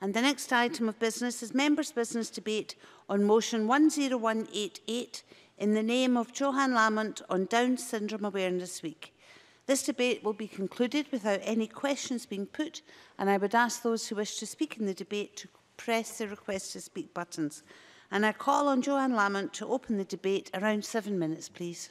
And the next item of business is members' business debate on motion 10188 in the name of Johan Lamont on Down Syndrome Awareness Week. This debate will be concluded without any questions being put and I would ask those who wish to speak in the debate to press the request to speak buttons. And I call on Joanne Lamont to open the debate around seven minutes, please.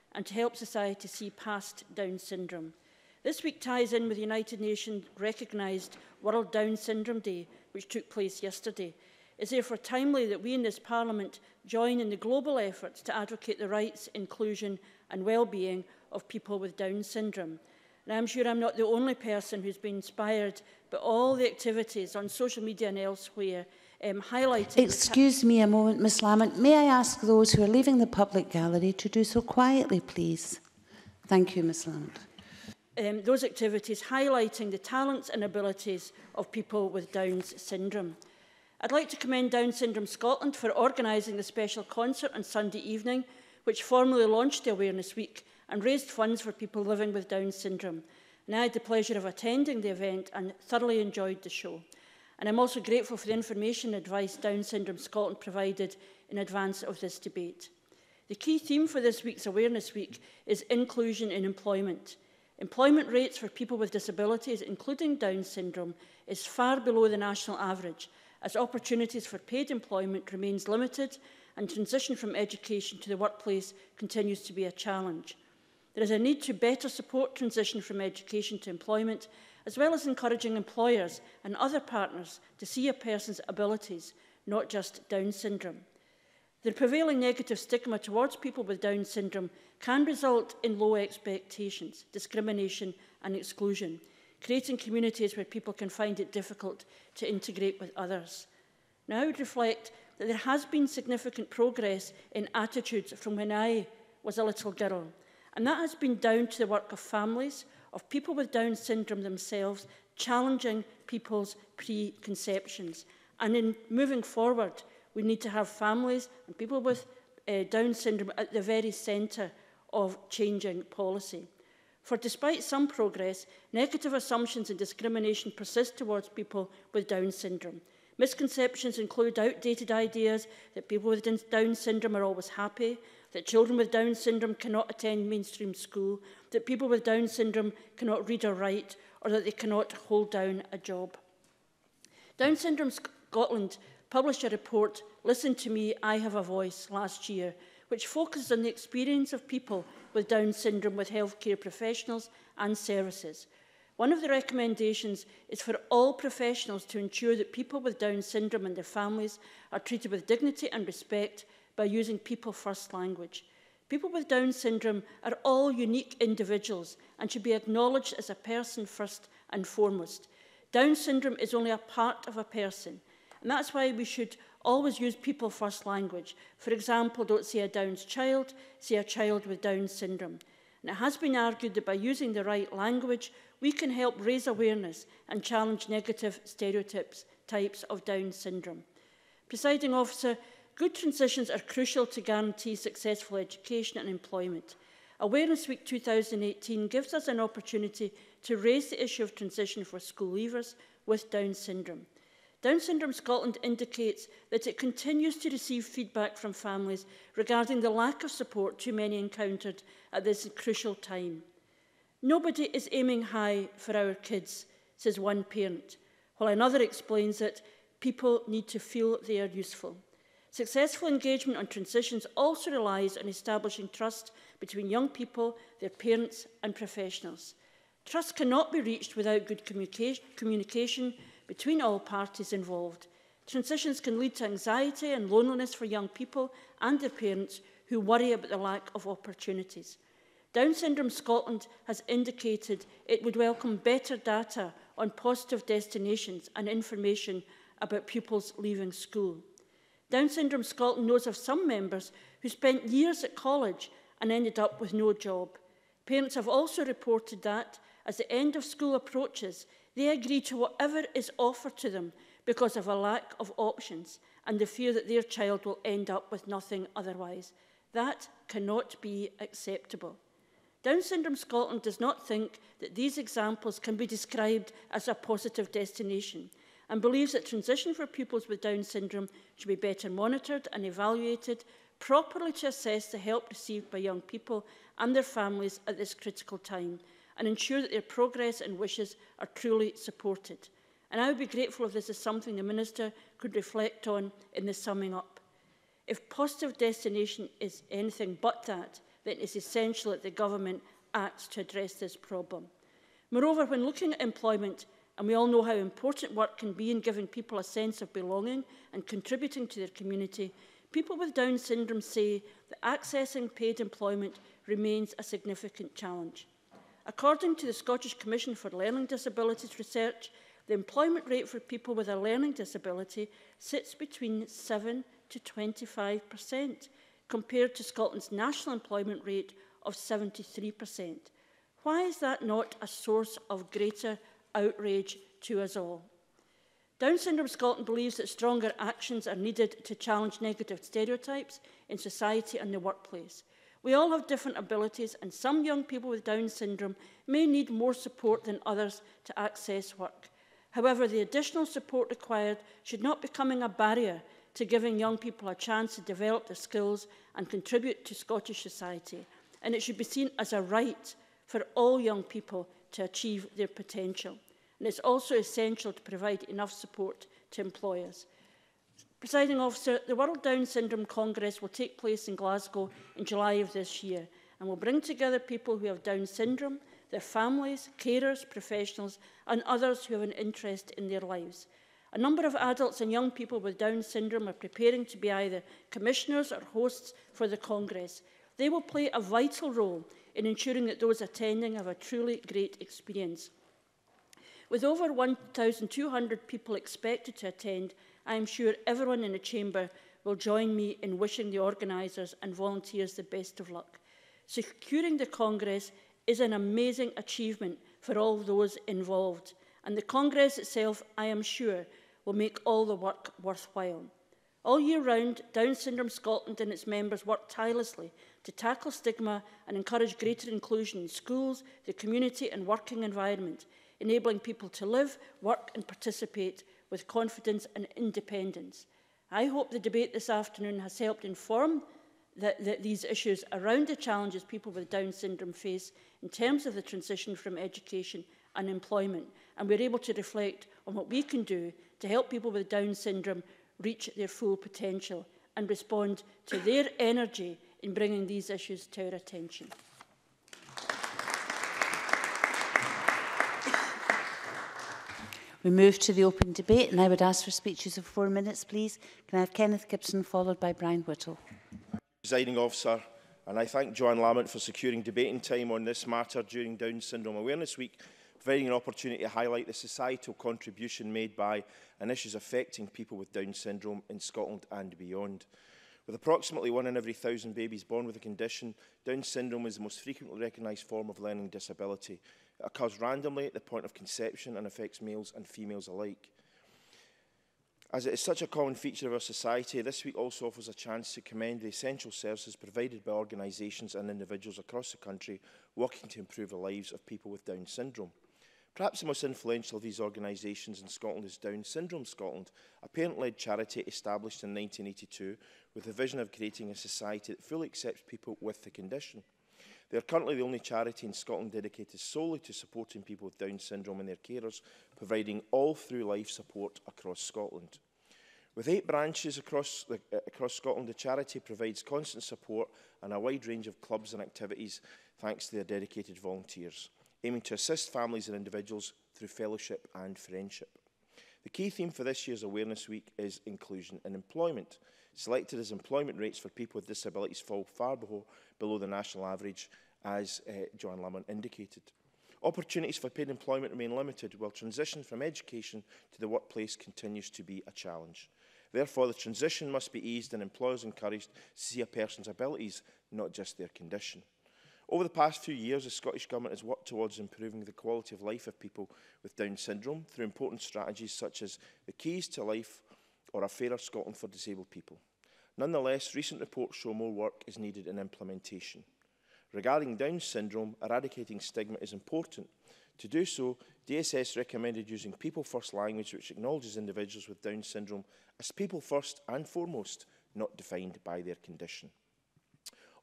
and to help society see past Down syndrome. This week ties in with the United Nations recognised World Down Syndrome Day, which took place yesterday. It is therefore timely that we in this Parliament join in the global efforts to advocate the rights, inclusion and well-being of people with Down syndrome. And I'm sure I'm not the only person who's been inspired by all the activities on social media and elsewhere um, highlighting... Excuse me a moment, Ms Lamont. May I ask those who are leaving the public gallery to do so quietly, please? Thank you, Ms Lamont um, those activities highlighting the talents and abilities of people with Down's syndrome. I'd like to commend Down Syndrome Scotland for organising the special concert on Sunday evening, which formally launched the Awareness Week and raised funds for people living with Down syndrome. And I had the pleasure of attending the event and thoroughly enjoyed the show. And I'm also grateful for the information and advice Down Syndrome Scotland provided in advance of this debate. The key theme for this week's Awareness Week is inclusion in employment – Employment rates for people with disabilities, including Down syndrome, is far below the national average, as opportunities for paid employment remains limited and transition from education to the workplace continues to be a challenge. There is a need to better support transition from education to employment, as well as encouraging employers and other partners to see a person's abilities, not just Down syndrome. The prevailing negative stigma towards people with Down syndrome can result in low expectations, discrimination and exclusion, creating communities where people can find it difficult to integrate with others. Now, I would reflect that there has been significant progress in attitudes from when I was a little girl, and that has been down to the work of families, of people with Down syndrome themselves, challenging people's preconceptions, and in moving forward – We need to have families and people with uh, Down syndrome at the very centre of changing policy. For despite some progress, negative assumptions and discrimination persist towards people with Down syndrome. Misconceptions include outdated ideas that people with Down syndrome are always happy, that children with Down syndrome cannot attend mainstream school, that people with Down syndrome cannot read or write, or that they cannot hold down a job. Down Syndrome Scotland published a report, Listen to Me, I Have a Voice, last year, which focused on the experience of people with Down syndrome with healthcare professionals and services. One of the recommendations is for all professionals to ensure that people with Down syndrome and their families are treated with dignity and respect by using people-first language. People with Down syndrome are all unique individuals and should be acknowledged as a person first and foremost. Down syndrome is only a part of a person – And that's why we should always use people first language. For example, don't say a Down's child, say a child with Down syndrome. And it has been argued that by using the right language, we can help raise awareness and challenge negative stereotypes types of Down syndrome. Presiding officer, good transitions are crucial to guarantee successful education and employment. Awareness Week 2018 gives us an opportunity to raise the issue of transition for school leavers with Down syndrome. Down Syndrome Scotland indicates that it continues to receive feedback from families regarding the lack of support too many encountered at this crucial time. Nobody is aiming high for our kids, says one parent, while another explains that people need to feel they are useful. Successful engagement on transitions also relies on establishing trust between young people, their parents and professionals. Trust cannot be reached without good communica communication between all parties involved. Transitions can lead to anxiety and loneliness for young people and their parents who worry about the lack of opportunities. Down Syndrome Scotland has indicated it would welcome better data on positive destinations and information about pupils leaving school. Down Syndrome Scotland knows of some members who spent years at college and ended up with no job. Parents have also reported that, as the end of school approaches, They agree to whatever is offered to them because of a lack of options and the fear that their child will end up with nothing otherwise. That cannot be acceptable. Down Syndrome Scotland does not think that these examples can be described as a positive destination and believes that transition for pupils with Down syndrome should be better monitored and evaluated properly to assess the help received by young people and their families at this critical time and ensure that their progress and wishes are truly supported. And I would be grateful if this is something the Minister could reflect on in the summing up. If positive destination is anything but that, then it is essential that the Government acts to address this problem. Moreover, when looking at employment, and we all know how important work can be in giving people a sense of belonging and contributing to their community, people with Down syndrome say that accessing paid employment remains a significant challenge. According to the Scottish Commission for Learning Disabilities Research, the employment rate for people with a learning disability sits between 7 to 25%, compared to Scotland's national employment rate of 73%. Why is that not a source of greater outrage to us all? Down Syndrome Scotland believes that stronger actions are needed to challenge negative stereotypes in society and the workplace. We all have different abilities and some young people with Down syndrome may need more support than others to access work. However, the additional support required should not be coming a barrier to giving young people a chance to develop their skills and contribute to Scottish society. And it should be seen as a right for all young people to achieve their potential. And it's also essential to provide enough support to employers. Presiding officer, the World Down Syndrome Congress will take place in Glasgow in July of this year and will bring together people who have Down syndrome, their families, carers, professionals and others who have an interest in their lives. A number of adults and young people with Down syndrome are preparing to be either commissioners or hosts for the Congress. They will play a vital role in ensuring that those attending have a truly great experience. With over 1,200 people expected to attend, I'm sure everyone in the Chamber will join me in wishing the organisers and volunteers the best of luck. Securing the Congress is an amazing achievement for all those involved, and the Congress itself, I am sure, will make all the work worthwhile. All year round, Down Syndrome Scotland and its members work tirelessly to tackle stigma and encourage greater inclusion in schools, the community and working environment, enabling people to live, work and participate with confidence and independence. I hope the debate this afternoon has helped inform that, that these issues around the challenges people with Down syndrome face in terms of the transition from education and employment. And we're able to reflect on what we can do to help people with Down syndrome reach their full potential and respond to their energy in bringing these issues to our attention. We move to the open debate and I would ask for speeches of four minutes, please. Can I have Kenneth Gibson followed by Brian Whittle? Presiding officer, and I thank Joanne Lamont for securing debating time on this matter during Down Syndrome Awareness Week, providing an opportunity to highlight the societal contribution made by and issues affecting people with Down Syndrome in Scotland and beyond. With approximately one in every thousand babies born with the condition, Down syndrome is the most frequently recognised form of learning disability. It occurs randomly at the point of conception and affects males and females alike. As it is such a common feature of our society, this week also offers a chance to commend the essential services provided by organisations and individuals across the country working to improve the lives of people with Down syndrome. Perhaps the most influential of these organisations in Scotland is Down Syndrome Scotland, a parent-led charity established in 1982 with the vision of creating a society that fully accepts people with the condition. They are currently the only charity in Scotland dedicated solely to supporting people with Down syndrome and their carers, providing all through life support across Scotland. With eight branches across, the, uh, across Scotland, the charity provides constant support and a wide range of clubs and activities thanks to their dedicated volunteers, aiming to assist families and individuals through fellowship and friendship. The key theme for this year's Awareness Week is inclusion in employment. Selected as employment rates for people with disabilities fall far below, the national average, as uh, John Lamont indicated. Opportunities for paid employment remain limited, while transition from education to the workplace continues to be a challenge. Therefore, the transition must be eased and employers encouraged to see a person's abilities, not just their condition. Over the past few years, the Scottish Government has worked towards improving the quality of life of people with Down syndrome through important strategies such as the Keys to Life or a Fairer Scotland for Disabled People. Nonetheless, recent reports show more work is needed in implementation. Regarding Down syndrome, eradicating stigma is important. To do so, DSS recommended using people-first language which acknowledges individuals with Down syndrome as people first and foremost, not defined by their condition.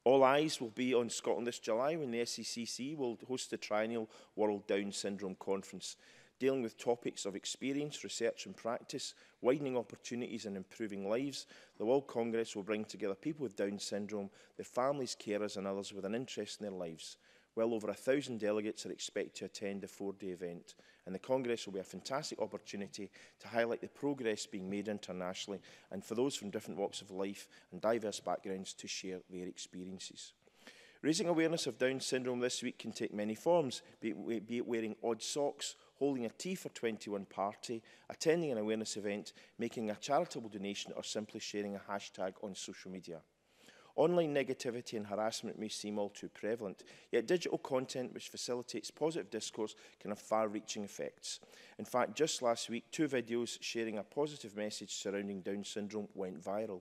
All eyes will be on Scotland this July when the SCCC e will host the Triennial World Down Syndrome Conference, dealing with topics of experience, research and practice, widening opportunities and improving lives. The World Congress will bring together people with Down Syndrome, their families, carers and others with an interest in their lives well over 1,000 delegates are expected to attend the four-day event, and the Congress will be a fantastic opportunity to highlight the progress being made internationally and for those from different walks of life and diverse backgrounds to share their experiences. Raising awareness of Down syndrome this week can take many forms, be it, be it wearing odd socks, holding a tea for 21 party, attending an awareness event, making a charitable donation or simply sharing a hashtag on social media. Online negativity and harassment may seem all too prevalent, yet digital content which facilitates positive discourse can have far-reaching effects. In fact, just last week, two videos sharing a positive message surrounding Down syndrome went viral.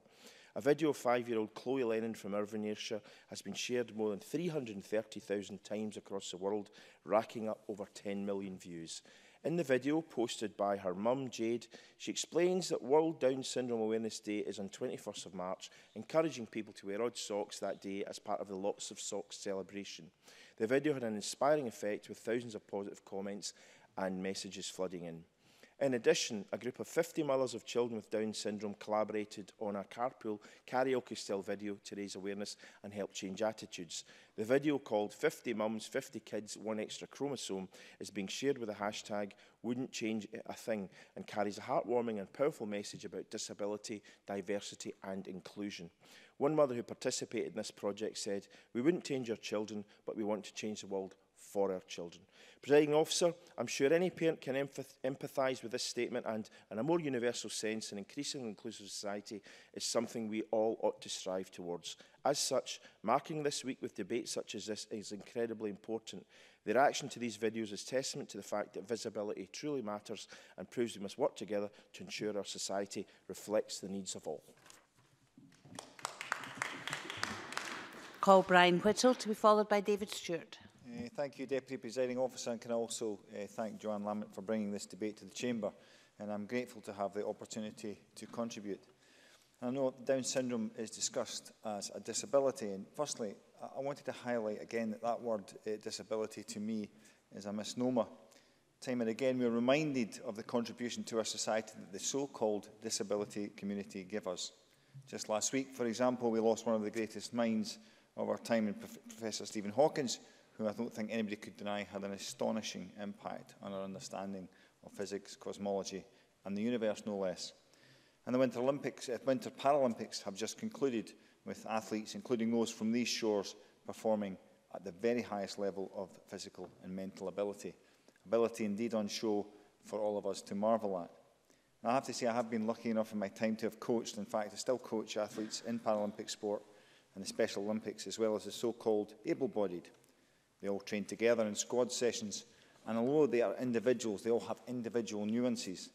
A video of five-year-old Chloe Lennon from Irvine, Ayrshire has been shared more than 330,000 times across the world, racking up over 10 million views. In the video posted by her mum, Jade, she explains that World Down Syndrome Awareness Day is on 21st of March, encouraging people to wear odd socks that day as part of the Lots of Socks celebration. The video had an inspiring effect with thousands of positive comments and messages flooding in. In addition, a group of 50 mothers of children with Down syndrome collaborated on a carpool karaoke style video to raise awareness and help change attitudes. The video called 50 Mums, 50 Kids, One Extra Chromosome is being shared with the hashtag wouldn't change a thing and carries a heartwarming and powerful message about disability, diversity and inclusion. One mother who participated in this project said, we wouldn't change our children, but we want to change the world for our children. Presiding officer, I'm sure any parent can empathise with this statement and, in a more universal sense, an increasingly inclusive society is something we all ought to strive towards. As such, marking this week with debates such as this is incredibly important. The reaction to these videos is testament to the fact that visibility truly matters and proves we must work together to ensure our society reflects the needs of all. Call Brian Whittle to be followed by David Stewart. Uh, thank you, Deputy Presiding Officer, and can also uh, thank Joanne Lambert for bringing this debate to the Chamber, and I'm grateful to have the opportunity to contribute. I know Down syndrome is discussed as a disability, and firstly, I, I wanted to highlight again that that word uh, disability to me is a misnomer. Time and again, we are reminded of the contribution to our society that the so-called disability community give us. Just last week, for example, we lost one of the greatest minds of our time in Prof Professor Stephen Hawkins, who I don't think anybody could deny had an astonishing impact on our understanding of physics, cosmology, and the universe, no less. And the Winter, Olympics, uh, Winter Paralympics have just concluded with athletes, including those from these shores, performing at the very highest level of physical and mental ability. Ability indeed on show for all of us to marvel at. And I have to say I have been lucky enough in my time to have coached, in fact I still coach athletes in Paralympic sport and the Special Olympics as well as the so-called able-bodied. They all train together in squad sessions. And although they are individuals, they all have individual nuances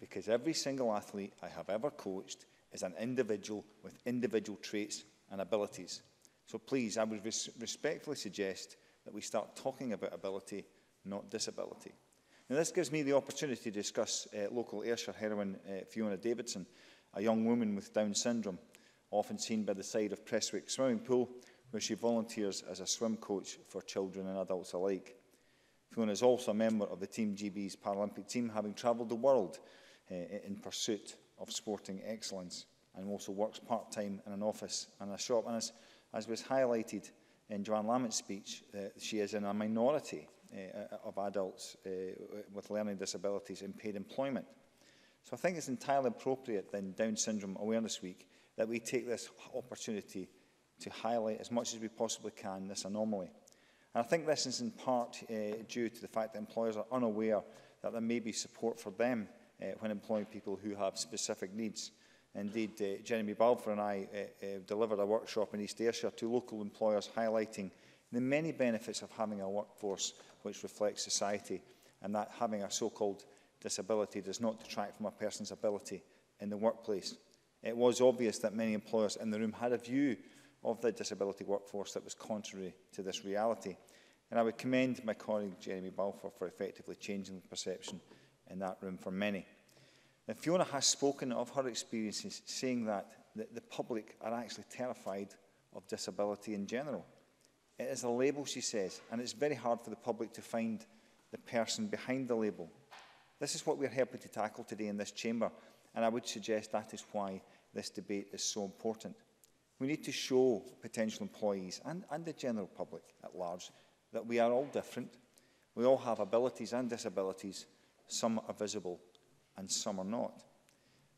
because every single athlete I have ever coached is an individual with individual traits and abilities. So please, I would res respectfully suggest that we start talking about ability, not disability. Now, this gives me the opportunity to discuss uh, local Ayrshire heroine uh, Fiona Davidson, a young woman with Down syndrome, often seen by the side of Prestwick Swimming Pool, where she volunteers as a swim coach for children and adults alike. Fiona is also a member of the Team GB's Paralympic team, having travelled the world uh, in pursuit of sporting excellence, and also works part-time in an office and a shop. And as, as was highlighted in Joanne Lamont's speech, uh, she is in a minority uh, of adults uh, with learning disabilities in paid employment. So I think it's entirely appropriate then Down Syndrome Awareness Week that we take this opportunity to highlight as much as we possibly can this anomaly. And I think this is in part uh, due to the fact that employers are unaware that there may be support for them uh, when employing people who have specific needs. Indeed, uh, Jeremy Balfour and I uh, uh, delivered a workshop in East Ayrshire to local employers highlighting the many benefits of having a workforce which reflects society and that having a so-called disability does not detract from a person's ability in the workplace. It was obvious that many employers in the room had a view of the disability workforce that was contrary to this reality. And I would commend my colleague Jeremy Balfour for effectively changing the perception in that room for many. Now, Fiona has spoken of her experiences, saying that, that the public are actually terrified of disability in general. It is a label, she says, and it's very hard for the public to find the person behind the label. This is what we're helping to tackle today in this chamber, and I would suggest that is why this debate is so important. We need to show potential employees and, and the general public at large that we are all different. We all have abilities and disabilities. Some are visible and some are not.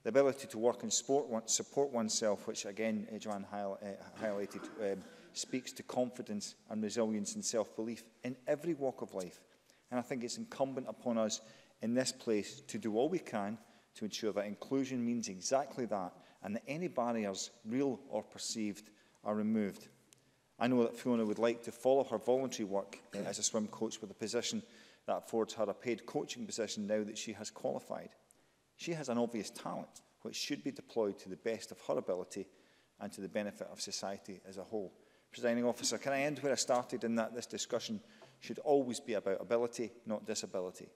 The ability to work and support, support oneself, which again Joanne highli uh, eh, highlighted, um, speaks to confidence and resilience and self-belief in every walk of life. And I think it's incumbent upon us in this place to do all we can to ensure that inclusion means exactly that, and that any barriers, real or perceived, are removed. I know that Fiona would like to follow her voluntary work uh, as a swim coach with a position that affords her a paid coaching position now that she has qualified. She has an obvious talent which should be deployed to the best of her ability and to the benefit of society as a whole. Presiding officer, can I end where I started in that this discussion should always be about ability, not disability.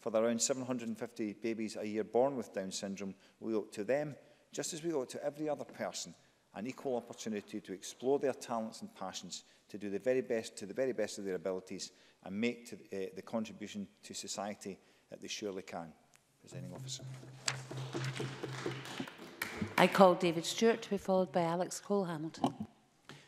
For the around 750 babies a year born with Down syndrome, we owe to them just as we owe to every other person, an equal opportunity to explore their talents and passions, to do the very best to the very best of their abilities and make to, uh, the contribution to society that they surely can. Presenting officer. I call David Stewart to be followed by Alex Cole Hamilton.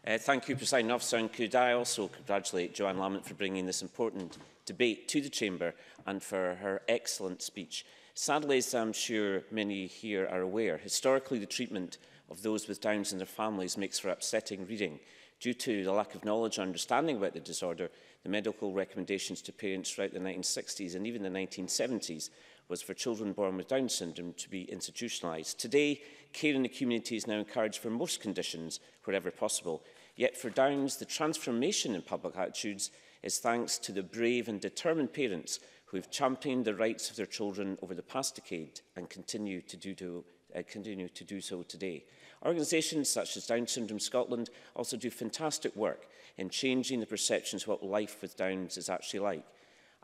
Uh, thank you, President Officer, and could I also congratulate Joanne Lamont for bringing this important debate to the Chamber and for her excellent speech. Sadly, as I'm sure many here are aware, historically the treatment of those with Downs and their families makes for upsetting reading. Due to the lack of knowledge and understanding about the disorder, the medical recommendations to parents throughout the 1960s and even the 1970s was for children born with Down syndrome to be institutionalised. Today, care in the community is now encouraged for most conditions, wherever possible. Yet for Downs, the transformation in public attitudes is thanks to the brave and determined parents who have championed the rights of their children over the past decade and continue to do, do, uh, continue to do so today. Organisations such as Down Syndrome Scotland also do fantastic work in changing the perceptions of what life with Downs is actually like.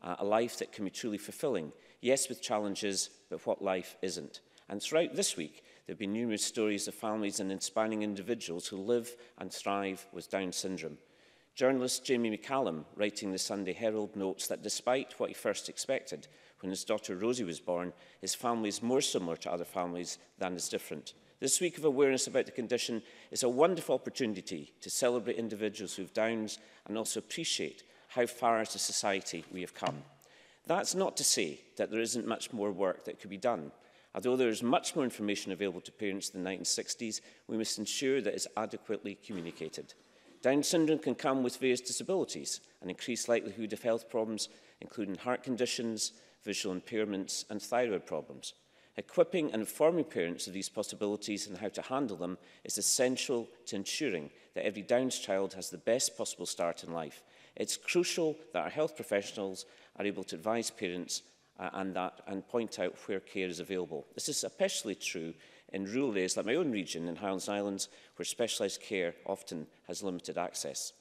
Uh, a life that can be truly fulfilling, yes, with challenges, but what life isn't. And throughout this week, there have been numerous stories of families and inspiring individuals who live and thrive with Down syndrome. Journalist Jamie McCallum, writing the Sunday Herald, notes that despite what he first expected when his daughter Rosie was born, his family is more similar to other families than is different. This week of awareness about the condition is a wonderful opportunity to celebrate individuals who have Downs and also appreciate how far as a society we have come. That's not to say that there isn't much more work that could be done. Although there is much more information available to parents in the 1960s, we must ensure that it is adequately communicated. Down syndrome can come with various disabilities, and increased likelihood of health problems, including heart conditions, visual impairments and thyroid problems. Equipping and informing parents of these possibilities and how to handle them is essential to ensuring that every Downs child has the best possible start in life. It's crucial that our health professionals are able to advise parents uh, and, that, and point out where care is available. This is especially true in rural areas like my own region in Highlands and Islands, where specialised care often has limited access.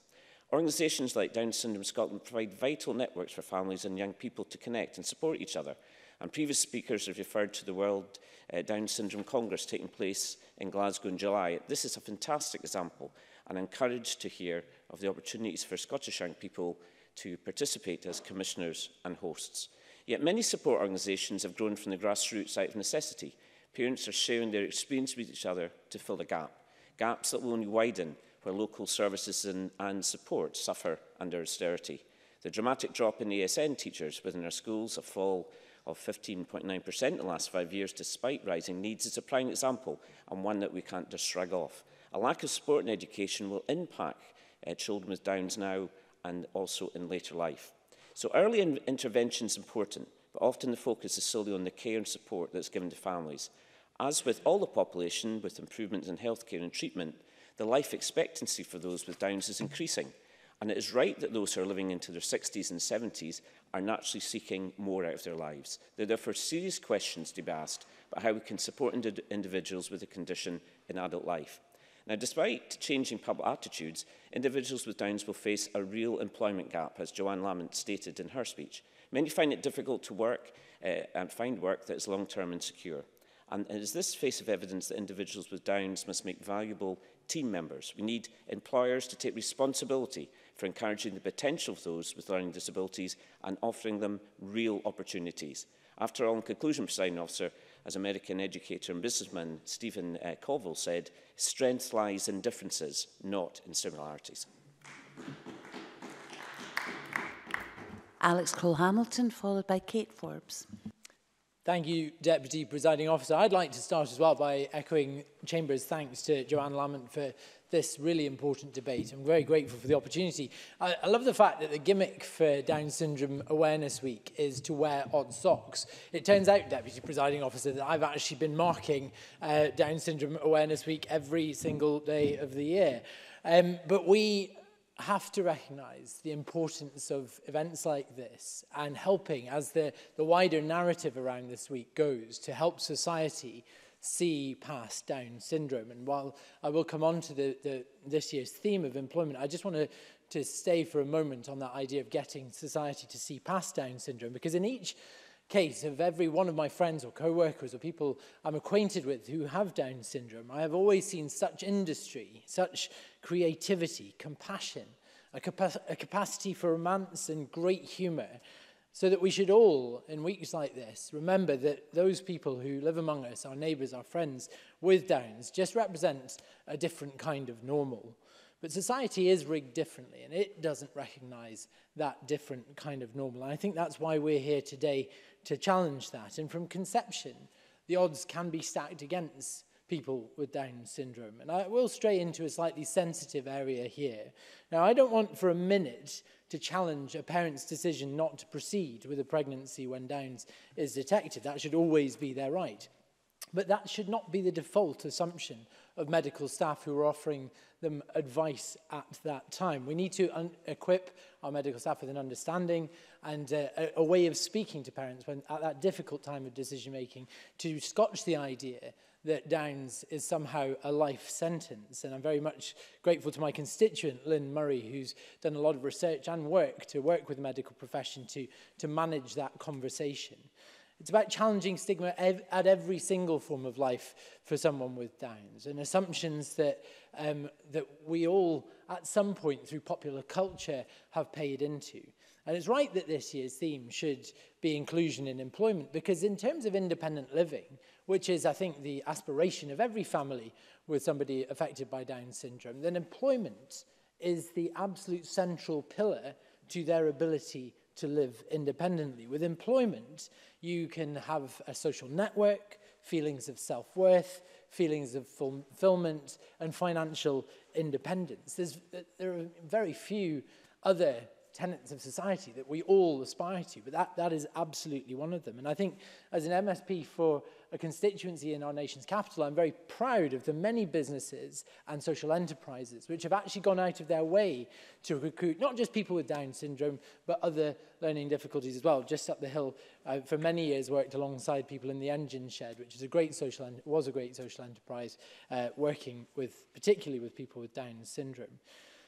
Organisations like Down Syndrome Scotland provide vital networks for families and young people to connect and support each other. And previous speakers have referred to the World uh, Down Syndrome Congress taking place in Glasgow in July. This is a fantastic example and encouraged to hear of the opportunities for Scottish young people to participate as commissioners and hosts. Yet many support organisations have grown from the grassroots out of necessity – Parents are sharing their experience with each other to fill the gap, gaps that will only widen where local services and, and support suffer under austerity. The dramatic drop in ASN teachers within our schools, a fall of 15.9% in the last five years despite rising needs is a prime example and one that we can't just shrug off. A lack of support and education will impact uh, children with Downs now and also in later life. So early in intervention is important, but often the focus is solely on the care and support that's given to families. As with all the population, with improvements in healthcare and treatment, the life expectancy for those with Downs is increasing, and it is right that those who are living into their 60s and 70s are naturally seeking more out of their lives. There are therefore serious questions to be asked about how we can support indi individuals with a condition in adult life. Now, despite changing public attitudes, individuals with Downs will face a real employment gap, as Joanne Lamont stated in her speech. Many find it difficult to work uh, and find work that is long-term and secure. And it is this face of evidence that individuals with Downs must make valuable team members. We need employers to take responsibility for encouraging the potential of those with learning disabilities and offering them real opportunities. After all, in conclusion, President Officer, as American educator and businessman Stephen uh, Colville said, strength lies in differences, not in similarities. Alex Cole Hamilton, followed by Kate Forbes. Thank you, Deputy Presiding Officer. I'd like to start as well by echoing Chamber's thanks to Joanne Lamont for this really important debate. I'm very grateful for the opportunity. I, I love the fact that the gimmick for Down Syndrome Awareness Week is to wear odd socks. It turns out, Deputy Presiding Officer, that I've actually been marking uh, Down Syndrome Awareness Week every single day of the year. Um, but we have to recognize the importance of events like this and helping, as the, the wider narrative around this week goes, to help society see past Down syndrome. And while I will come on to the, the, this year's theme of employment, I just want to, to stay for a moment on that idea of getting society to see past Down syndrome, because in each case of every one of my friends or co-workers or people I'm acquainted with who have Down syndrome, I have always seen such industry, such creativity, compassion, a, capa a capacity for romance and great humour, so that we should all, in weeks like this, remember that those people who live among us, our neighbours, our friends with Downs, just represent a different kind of normal. But society is rigged differently, and it doesn't recognise that different kind of normal. And I think that's why we're here today to challenge that. And from conception, the odds can be stacked against people with Down syndrome. And I will stray into a slightly sensitive area here. Now, I don't want for a minute to challenge a parent's decision not to proceed with a pregnancy when Down's is detected. That should always be their right. But that should not be the default assumption of medical staff who are offering them advice at that time. We need to equip our medical staff with an understanding and uh, a, a way of speaking to parents when, at that difficult time of decision making to scotch the idea that Downs is somehow a life sentence. And I'm very much grateful to my constituent, Lynn Murray, who's done a lot of research and work to work with the medical profession to, to manage that conversation. It's about challenging stigma ev at every single form of life for someone with Downs and assumptions that, um, that we all, at some point through popular culture, have paid into. And it's right that this year's theme should be inclusion in employment because in terms of independent living, which is, I think, the aspiration of every family with somebody affected by Down syndrome, then employment is the absolute central pillar to their ability to live independently. With employment, you can have a social network, feelings of self-worth, feelings of fulfillment, and financial independence. There's, there are very few other tenets of society that we all aspire to, but that, that is absolutely one of them. And I think as an MSP for a constituency in our nation's capital, I'm very proud of the many businesses and social enterprises which have actually gone out of their way to recruit not just people with Down syndrome, but other learning difficulties as well. Just up the hill, I uh, for many years worked alongside people in the engine shed, which is a great social was a great social enterprise uh, working with, particularly with people with Down syndrome.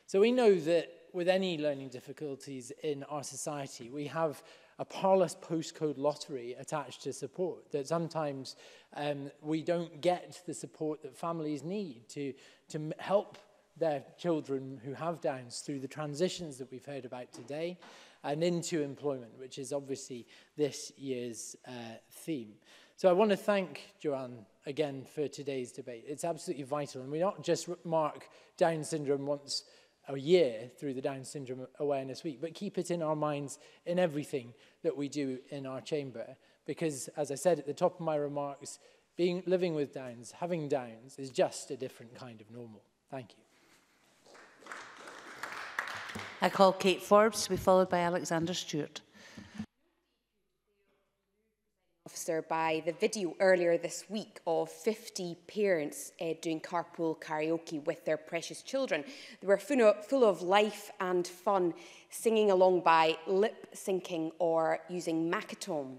So we know that with any learning difficulties in our society, we have a parlous postcode lottery attached to support, that sometimes um, we don't get the support that families need to, to help their children who have Downs through the transitions that we've heard about today and into employment, which is obviously this year's uh, theme. So I want to thank Joanne again for today's debate. It's absolutely vital, and we not just mark Down syndrome once a year through the Down Syndrome Awareness Week, but keep it in our minds in everything that we do in our chamber. Because, as I said at the top of my remarks, being, living with Downs, having Downs, is just a different kind of normal. Thank you. I call Kate Forbes to be followed by Alexander Stewart. Officer by the video earlier this week of 50 parents uh, doing carpool karaoke with their precious children. They were full of life and fun, singing along by lip syncing or using macatome.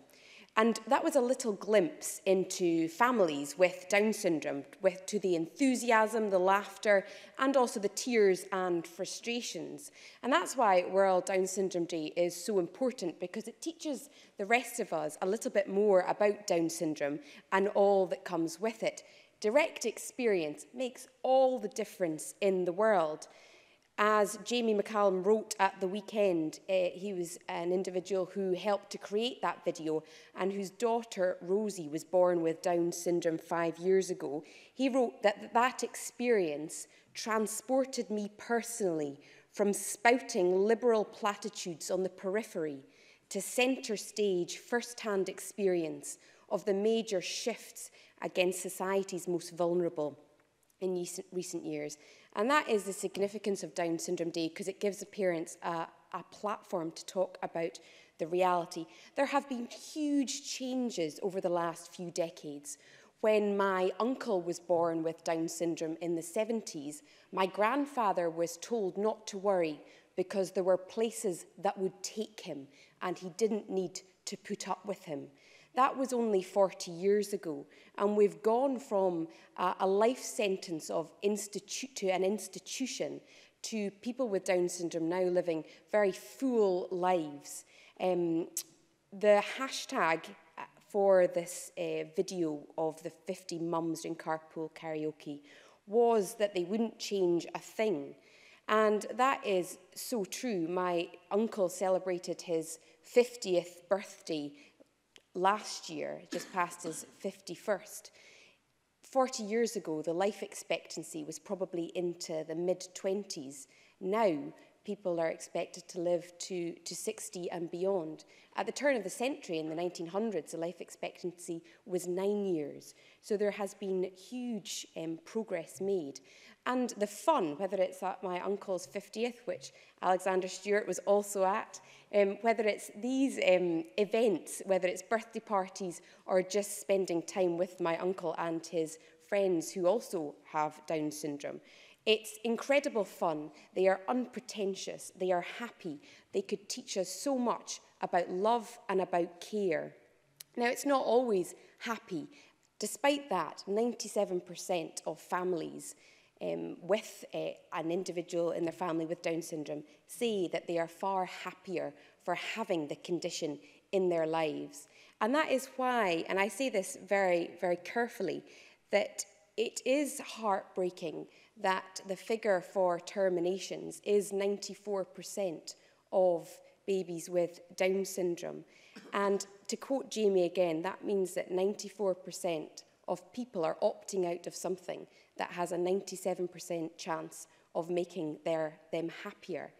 And that was a little glimpse into families with Down syndrome, with, to the enthusiasm, the laughter, and also the tears and frustrations. And that's why World Down Syndrome Day is so important because it teaches the rest of us a little bit more about Down syndrome and all that comes with it. Direct experience makes all the difference in the world. As Jamie McCallum wrote at the weekend, uh, he was an individual who helped to create that video and whose daughter, Rosie, was born with Down syndrome five years ago. He wrote that that experience transported me personally from spouting liberal platitudes on the periphery to centre stage first-hand experience of the major shifts against society's most vulnerable in recent years. And that is the significance of Down Syndrome Day because it gives parents a, uh, a platform to talk about the reality. There have been huge changes over the last few decades. When my uncle was born with Down syndrome in the 70s, my grandfather was told not to worry because there were places that would take him and he didn't need to put up with him. That was only 40 years ago. And we've gone from uh, a life sentence of institute to an institution to people with Down syndrome now living very full lives. Um, the hashtag uh, for this uh, video of the 50 mums doing carpool karaoke was that they wouldn't change a thing. And that is so true. My uncle celebrated his 50th birthday last year just passed his 51st. 40 years ago, the life expectancy was probably into the mid-20s. Now, people are expected to live to, to 60 and beyond. At the turn of the century, in the 1900s, the life expectancy was nine years. So there has been huge um, progress made. And the fun, whether it's at my uncle's 50th, which Alexander Stewart was also at, um, whether it's these um, events, whether it's birthday parties or just spending time with my uncle and his friends who also have Down syndrome. It's incredible fun. They are unpretentious. They are happy. They could teach us so much about love and about care. Now, it's not always happy. Despite that, 97% of families um, with uh, an individual in their family with Down syndrome see that they are far happier for having the condition in their lives. And that is why, and I say this very, very carefully, that it is heartbreaking that the figure for terminations is 94% of babies with Down syndrome. And to quote Jamie again, that means that 94% of people are opting out of something that has a 97% chance of making their, them happier.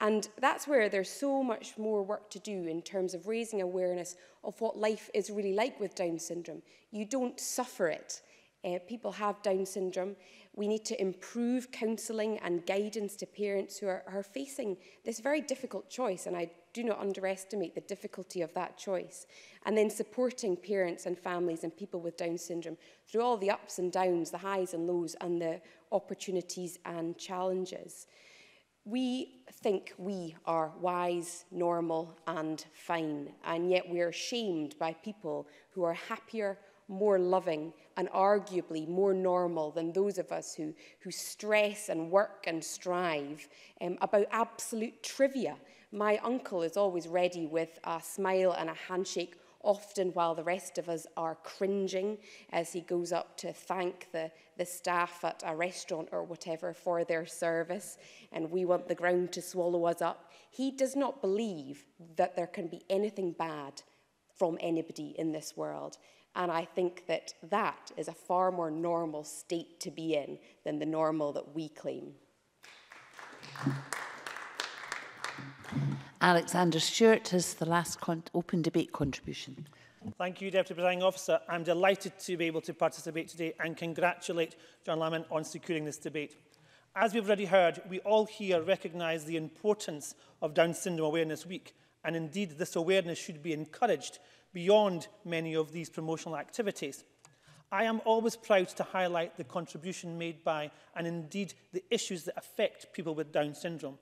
And that's where there's so much more work to do in terms of raising awareness of what life is really like with Down syndrome. You don't suffer it. Uh, people have Down syndrome. We need to improve counselling and guidance to parents who are, are facing this very difficult choice. And I do not underestimate the difficulty of that choice. And then supporting parents and families and people with Down syndrome through all the ups and downs, the highs and lows, and the opportunities and challenges. We think we are wise, normal, and fine, and yet we are shamed by people who are happier, more loving and arguably more normal than those of us who, who stress and work and strive um, about absolute trivia My uncle is always ready with a smile and a handshake often while the rest of us are cringing as he goes up to thank the, the staff at a restaurant or whatever for their service, and we want the ground to swallow us up. He does not believe that there can be anything bad from anybody in this world. And I think that that is a far more normal state to be in than the normal that we claim. Alexander Stewart has the last open debate contribution. Thank you, Deputy Presiding Officer. I'm delighted to be able to participate today and congratulate John Lamont on securing this debate. As we've already heard, we all here recognise the importance of Down Syndrome Awareness Week, and indeed this awareness should be encouraged beyond many of these promotional activities. I am always proud to highlight the contribution made by and indeed the issues that affect people with Down syndrome.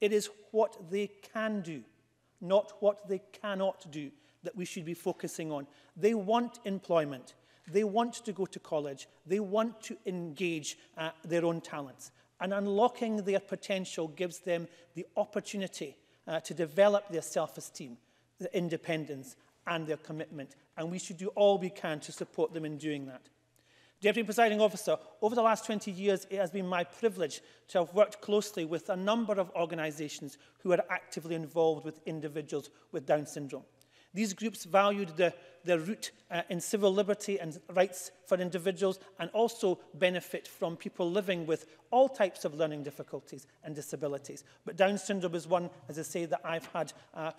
It is what they can do, not what they cannot do, that we should be focusing on. They want employment. They want to go to college. They want to engage uh, their own talents. And unlocking their potential gives them the opportunity uh, to develop their self-esteem, their independence and their commitment. And we should do all we can to support them in doing that. Deputy Presiding Officer, over the last 20 years, it has been my privilege to have worked closely with a number of organisations who are actively involved with individuals with Down syndrome. These groups valued the, their root uh, in civil liberty and rights for individuals and also benefit from people living with all types of learning difficulties and disabilities. But Down syndrome is one, as I say, that I've had a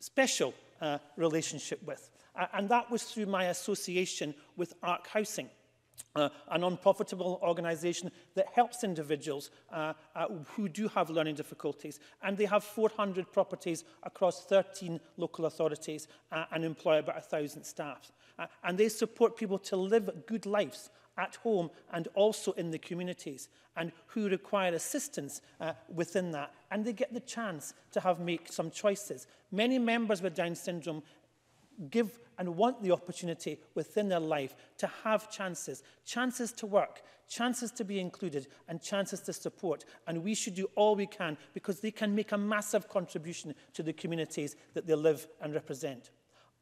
special uh, relationship with. Uh, and that was through my association with ARC Housing uh, a non-profitable organisation that helps individuals uh, uh, who do have learning difficulties. And they have 400 properties across 13 local authorities uh, and employ about 1,000 staff. Uh, and they support people to live good lives at home and also in the communities and who require assistance uh, within that and they get the chance to have make some choices many members with down syndrome give and want the opportunity within their life to have chances, chances to work, chances to be included and chances to support. And we should do all we can because they can make a massive contribution to the communities that they live and represent.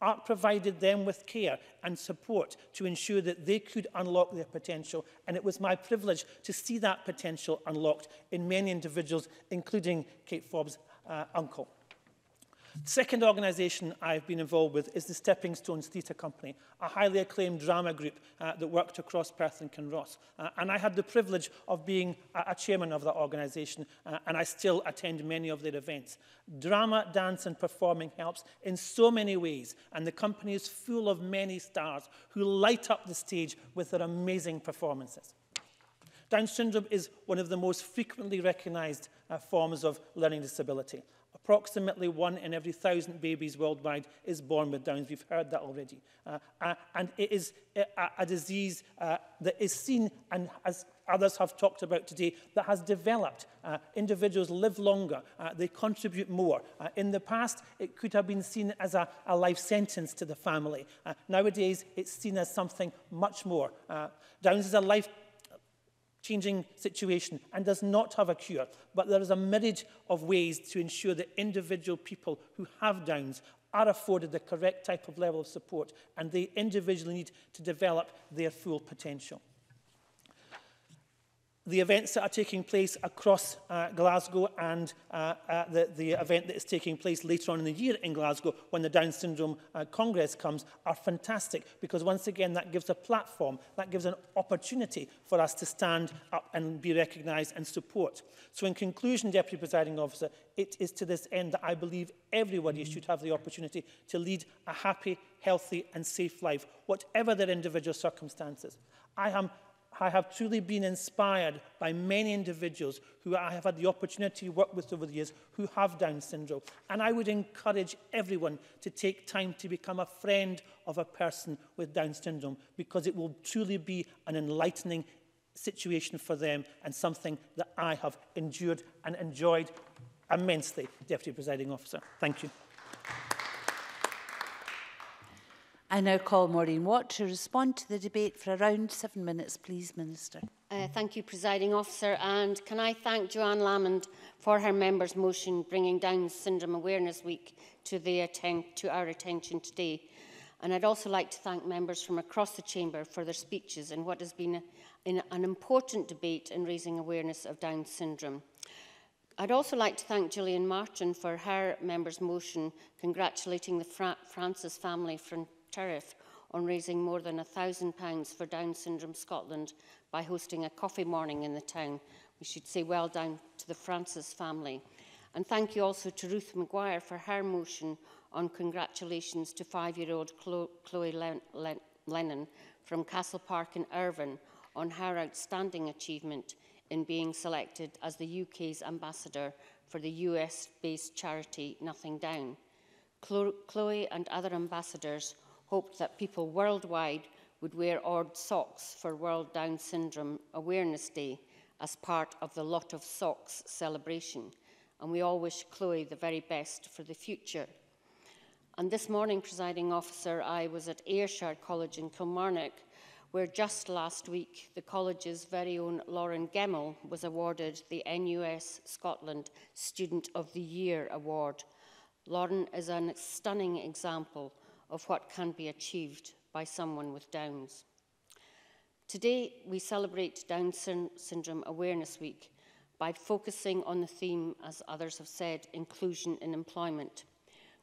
ARC provided them with care and support to ensure that they could unlock their potential. And it was my privilege to see that potential unlocked in many individuals, including Kate Forbes' uh, uncle. The second organisation I've been involved with is the Stepping Stones Theatre Company, a highly acclaimed drama group uh, that worked across Perth and Kinross. Uh, and I had the privilege of being a, uh, a chairman of that organisation, uh, and I still attend many of their events. Drama, dance and performing helps in so many ways, and the company is full of many stars who light up the stage with their amazing performances. Down syndrome is one of the most frequently recognised uh, forms of learning disability. Approximately one in every thousand babies worldwide is born with Downs. We've heard that already. Uh, uh, and it is a, a disease uh, that is seen and as others have talked about today that has developed. Uh, individuals live longer, uh, they contribute more. Uh, in the past, it could have been seen as a, a life sentence to the family. Uh, nowadays, it's seen as something much more. Uh, Downs is a life changing situation and does not have a cure. But there is a myriad of ways to ensure that individual people who have Downs are afforded the correct type of level of support and they individually need to develop their full potential the events that are taking place across uh, Glasgow and uh, uh, the, the event that is taking place later on in the year in Glasgow when the Down Syndrome uh, Congress comes are fantastic because once again that gives a platform, that gives an opportunity for us to stand up and be recognised and support. So in conclusion, Deputy Presiding Officer, it is to this end that I believe everybody should have the opportunity to lead a happy, healthy and safe life, whatever their individual circumstances. I am I have truly been inspired by many individuals who I have had the opportunity to work with over the years who have Down syndrome. And I would encourage everyone to take time to become a friend of a person with Down syndrome because it will truly be an enlightening situation for them and something that I have endured and enjoyed immensely, Deputy Presiding Officer. Thank you. I now call Maureen Watt to respond to the debate for around seven minutes, please, Minister. Uh, thank you, Presiding Officer. And can I thank Joanne Lamond for her member's motion bringing Down Syndrome Awareness Week to, the to our attention today. And I'd also like to thank members from across the Chamber for their speeches in what has been a, an important debate in raising awareness of Down syndrome. I'd also like to thank Gillian Martin for her member's motion congratulating the Fra Francis family for Terrace on raising more than £1,000 for Down Syndrome Scotland by hosting a coffee morning in the town. We should say well done to the Francis family. And thank you also to Ruth Maguire for her motion on congratulations to five-year-old Chloe Lennon from Castle Park in Irvine on her outstanding achievement in being selected as the UK's ambassador for the US-based charity Nothing Down. Chloe and other ambassadors hoped that people worldwide would wear odd socks for World Down Syndrome Awareness Day as part of the Lot of Socks celebration. And we all wish Chloe the very best for the future. And this morning, presiding officer, I was at Ayrshire College in Kilmarnock, where just last week, the college's very own Lauren Gemmell was awarded the NUS Scotland Student of the Year Award. Lauren is a stunning example of what can be achieved by someone with Downs. Today, we celebrate Down Syndrome Awareness Week by focusing on the theme, as others have said, inclusion in employment.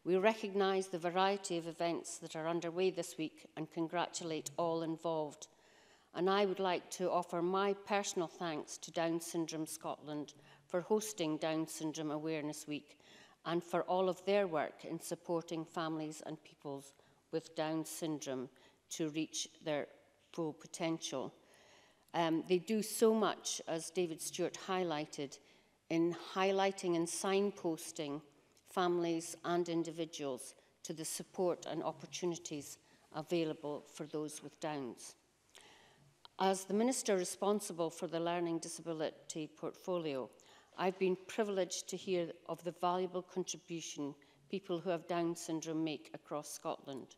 We recognise the variety of events that are underway this week and congratulate all involved. And I would like to offer my personal thanks to Down Syndrome Scotland for hosting Down Syndrome Awareness Week and for all of their work in supporting families and peoples with Down syndrome to reach their full potential. Um, they do so much, as David Stewart highlighted, in highlighting and signposting families and individuals to the support and opportunities available for those with Downs. As the Minister responsible for the Learning Disability portfolio, I've been privileged to hear of the valuable contribution people who have Down syndrome make across Scotland.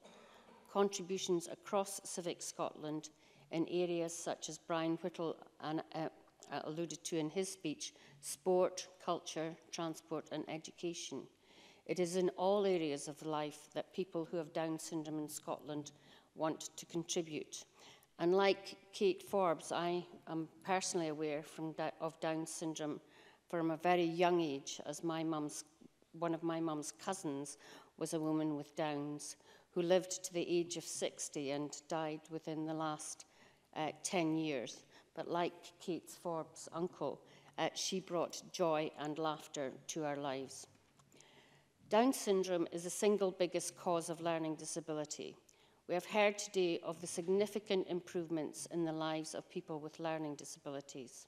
Contributions across Civic Scotland in areas such as Brian Whittle and, uh, uh, alluded to in his speech, sport, culture, transport and education. It is in all areas of life that people who have Down syndrome in Scotland want to contribute. And like Kate Forbes, I am personally aware from, of Down syndrome from a very young age as my mum's one of my mum's cousins was a woman with Downs who lived to the age of 60 and died within the last uh, 10 years. But like Kate Forbes uncle, uh, she brought joy and laughter to our lives. Down syndrome is the single biggest cause of learning disability. We have heard today of the significant improvements in the lives of people with learning disabilities.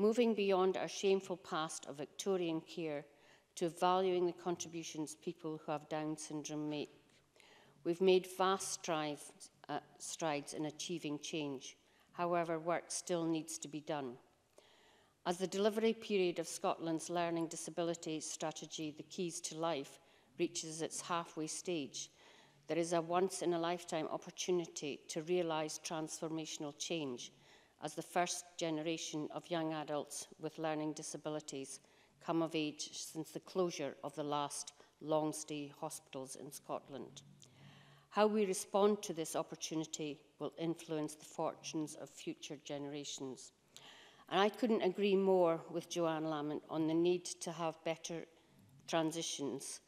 Moving beyond our shameful past of Victorian care to valuing the contributions people who have Down syndrome make. We've made vast strides, uh, strides in achieving change. However, work still needs to be done. As the delivery period of Scotland's learning disability strategy, The Keys to Life, reaches its halfway stage, there is a once-in-a-lifetime opportunity to realise transformational change as the first generation of young adults with learning disabilities come of age since the closure of the last long stay hospitals in Scotland. How we respond to this opportunity will influence the fortunes of future generations. And I couldn't agree more with Joanne Lamont on the need to have better transitions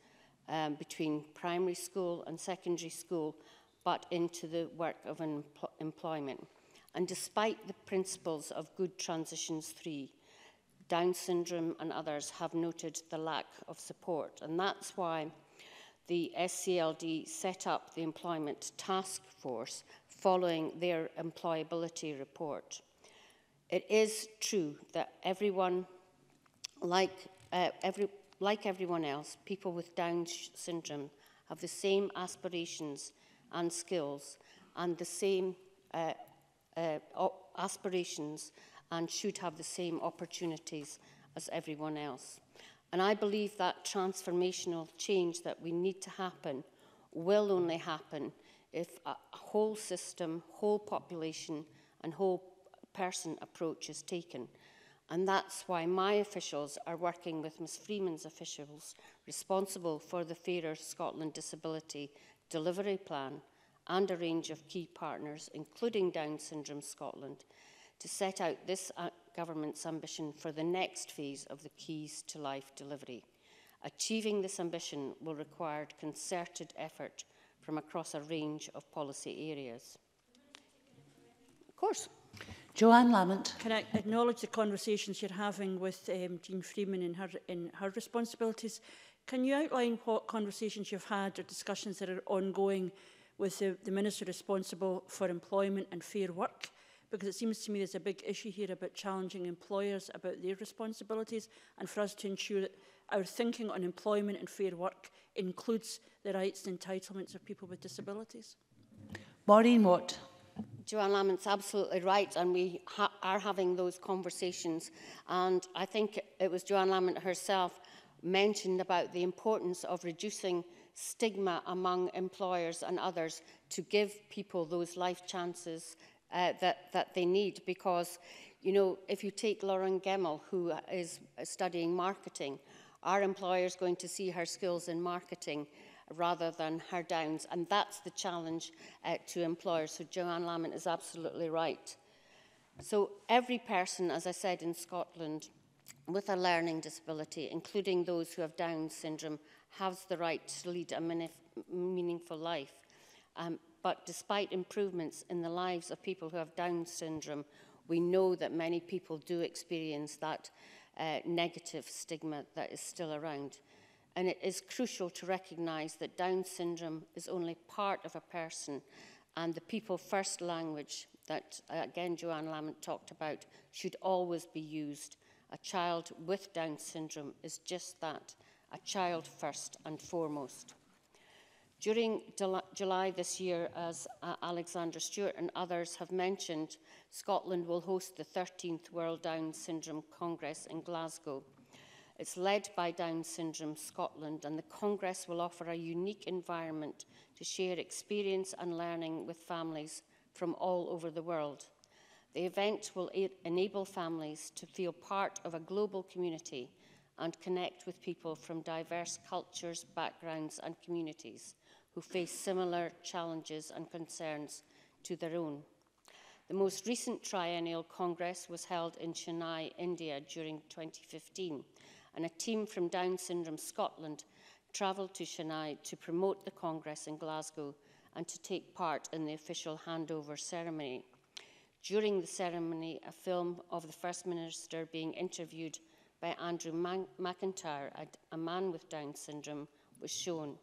um, between primary school and secondary school, but into the work of empl employment. And despite the principles of Good Transitions three, Down syndrome and others have noted the lack of support. And that's why the SCLD set up the Employment Task Force following their employability report. It is true that everyone, like, uh, every, like everyone else, people with Down syndrome have the same aspirations and skills and the same uh, uh, aspirations and should have the same opportunities as everyone else. And I believe that transformational change that we need to happen will only happen if a whole system, whole population and whole person approach is taken. And that's why my officials are working with Ms Freeman's officials responsible for the Fairer Scotland Disability Delivery Plan and a range of key partners, including Down Syndrome Scotland, to set out this uh, government's ambition for the next phase of the Keys to Life delivery. Achieving this ambition will require concerted effort from across a range of policy areas. Of course. Joanne Lamont. Can I acknowledge the conversations you're having with um, Jean Freeman in her, in her responsibilities? Can you outline what conversations you've had or discussions that are ongoing with the, the Minister responsible for employment and fair work because it seems to me there's a big issue here about challenging employers about their responsibilities and for us to ensure that our thinking on employment and fair work includes the rights and entitlements of people with disabilities. Maureen Watt. Joanne Lamont's absolutely right, and we ha are having those conversations. And I think it was Joanne Lamont herself mentioned about the importance of reducing stigma among employers and others to give people those life chances uh, that, that they need because, you know, if you take Lauren Gemmel, who is studying marketing, our employer's going to see her skills in marketing rather than her downs. And that's the challenge uh, to employers. So Joanne Lamont is absolutely right. So every person, as I said, in Scotland with a learning disability, including those who have Down syndrome, has the right to lead a meaningful life. Um, But despite improvements in the lives of people who have Down syndrome, we know that many people do experience that uh, negative stigma that is still around. And it is crucial to recognise that Down syndrome is only part of a person and the people first language that, uh, again, Joanne Lamont talked about should always be used. A child with Down syndrome is just that, a child first and foremost. During July this year, as uh, Alexander Stewart and others have mentioned, Scotland will host the 13th World Down Syndrome Congress in Glasgow. It's led by Down Syndrome Scotland and the Congress will offer a unique environment to share experience and learning with families from all over the world. The event will e-, enable families to feel part of a global community and connect with people from diverse cultures, backgrounds and communities who face similar challenges and concerns to their own. The most recent triennial congress was held in Chennai, India during 2015, and a team from Down Syndrome Scotland travelled to Chennai to promote the congress in Glasgow and to take part in the official handover ceremony. During the ceremony, a film of the First Minister being interviewed by Andrew Man McIntyre, a, a man with Down syndrome, was shown.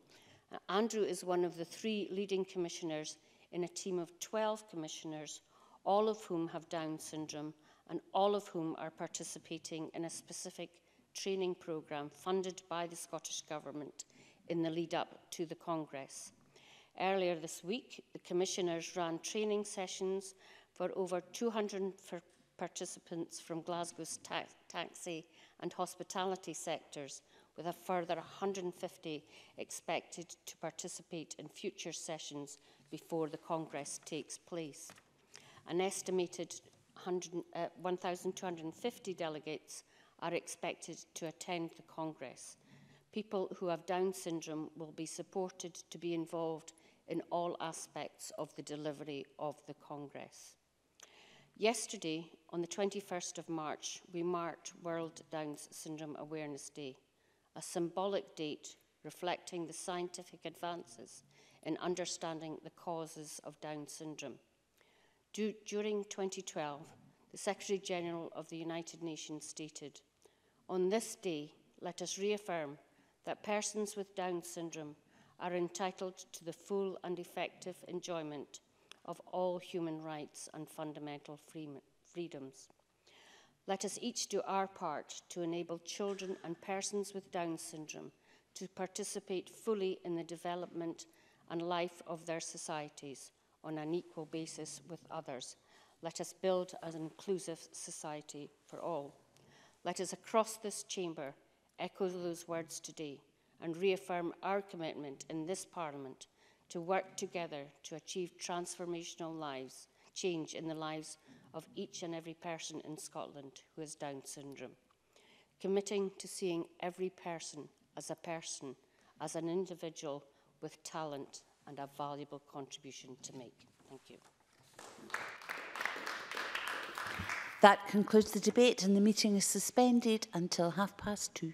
Uh, Andrew is one of the three leading commissioners in a team of 12 commissioners, all of whom have Down syndrome and all of whom are participating in a specific training programme funded by the Scottish Government in the lead up to the Congress. Earlier this week, the commissioners ran training sessions for over 200 participants from Glasgow's ta taxi and hospitality sectors – with a further 150 expected to participate in future sessions before the Congress takes place. An estimated 1,250 uh, delegates are expected to attend the Congress. People who have Down syndrome will be supported to be involved in all aspects of the delivery of the Congress. Yesterday, on the 21st of March, we marked World Down Syndrome Awareness Day a symbolic date reflecting the scientific advances in understanding the causes of Down syndrome. Du during 2012, the Secretary General of the United Nations stated, On this day, let us reaffirm that persons with Down syndrome are entitled to the full and effective enjoyment of all human rights and fundamental freedoms. Let us each do our part to enable children and persons with Down syndrome to participate fully in the development and life of their societies on an equal basis with others. Let us build an inclusive society for all. Let us across this chamber echo those words today and reaffirm our commitment in this Parliament to work together to achieve transformational lives, change in the lives of each and every person in Scotland who has Down syndrome. Committing to seeing every person as a person, as an individual with talent and a valuable contribution to make. Thank you. That concludes the debate and the meeting is suspended until half past two.